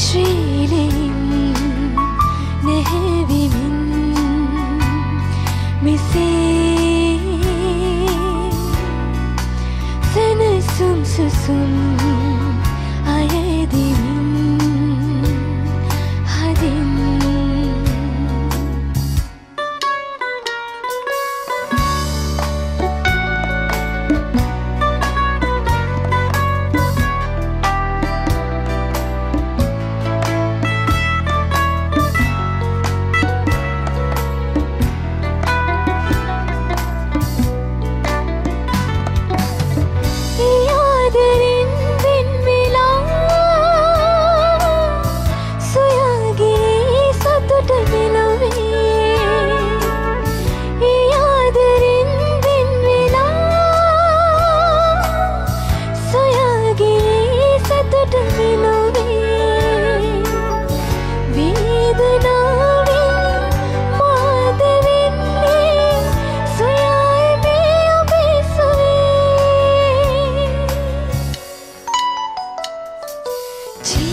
she Tea.